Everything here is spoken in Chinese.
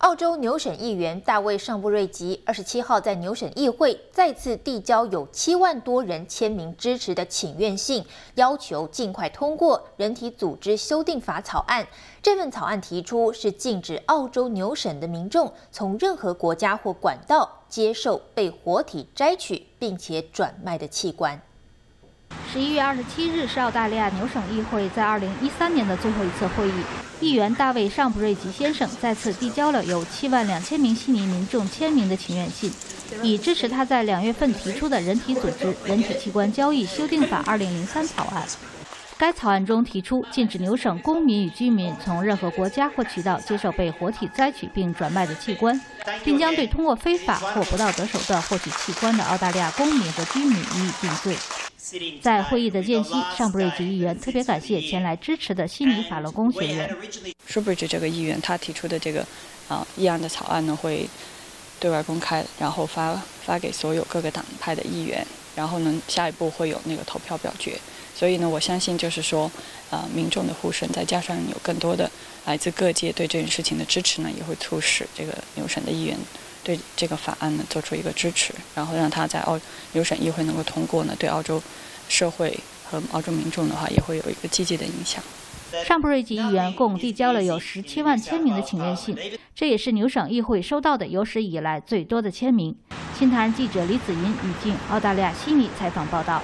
澳洲牛省议员大卫·尚布瑞吉二十七号在牛省议会再次递交有七万多人签名支持的请愿信，要求尽快通过人体组织修订法草案。这份草案提出是禁止澳洲牛省的民众从任何国家或管道接受被活体摘取并且转卖的器官。十一月二十七日是澳大利亚牛省议会在二零一三年的最后一次会议。议员大卫·尚普瑞吉先生再次递交了有七万两千名悉尼民众签名的请愿信，以支持他在两月份提出的人体组织人体器官交易修订法二零零三草案。该草案中提出，禁止牛省公民与居民从任何国家或渠道接受被活体摘取并转卖的器官，并将对通过非法或不道德手段获取器官的澳大利亚公民和居民予以定罪。在会议的间隙，尚布瑞吉议员特别感谢前来支持的悉尼法轮功学员。尚布瑞吉这个议员他提出的这个啊议案的草案呢，会对外公开，然后发发给所有各个党派的议员，然后呢下一步会有那个投票表决。所以呢，我相信就是说，呃，民众的呼声，再加上有更多的来自各界对这件事情的支持呢，也会促使这个纽省的议员。对这个法案呢做出一个支持，然后让他在澳纽省议会能够通过呢，对澳洲社会和澳洲民众的话也会有一个积极的影响。上布瑞吉议员共递交了有十七万签名的请愿信，这也是牛省议会收到的有史以来最多的签名。新唐人记者李子莹，已经澳大利亚悉尼采访报道。